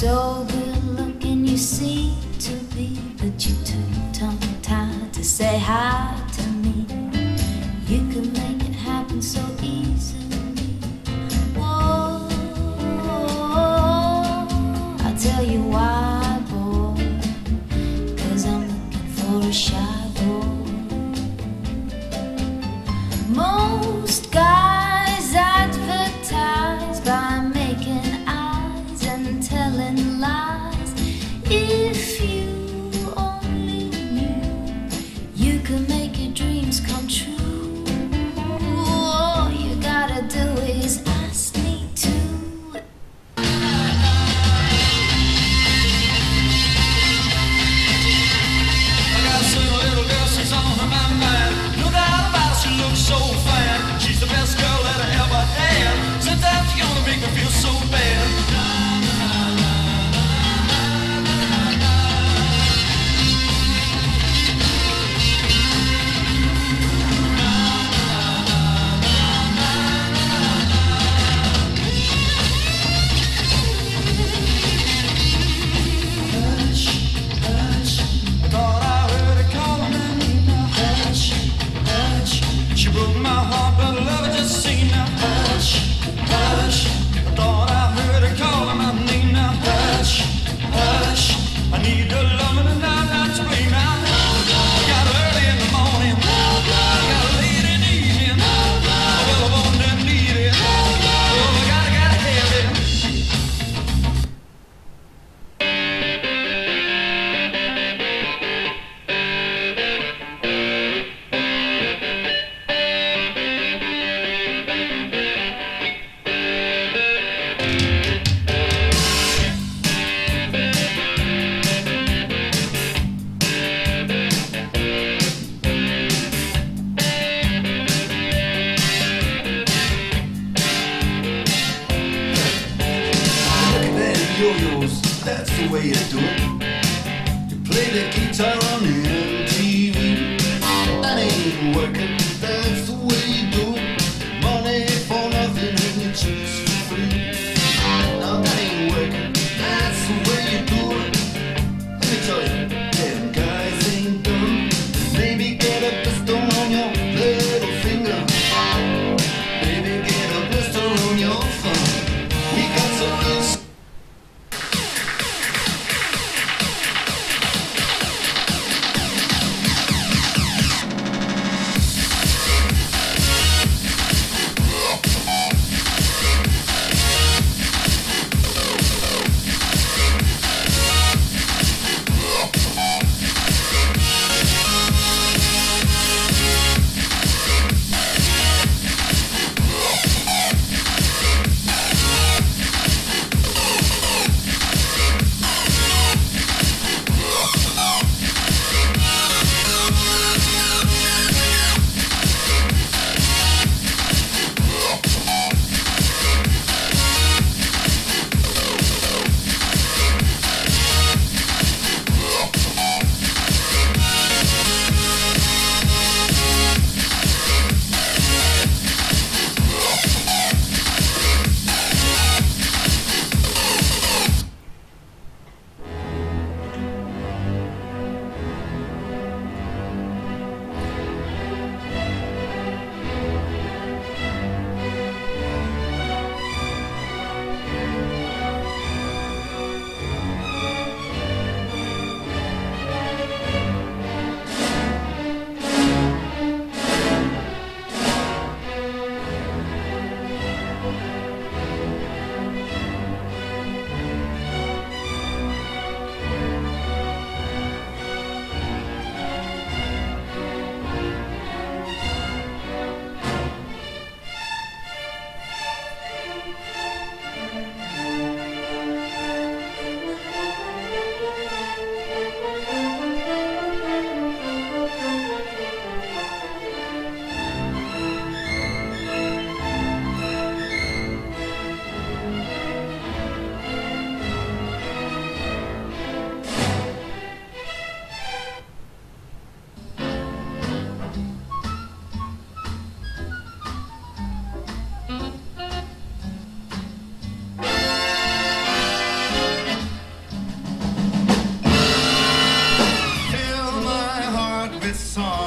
so good looking, you seem to be, but you took too tongue tied to say hi to me. You can make shows, that's the way you do it. You play the guitar on MTV. That ain't working, that's the way you do it. Money for nothing and your chicks for free. Now that ain't working, that's the way you do it. Let me tell you. This song.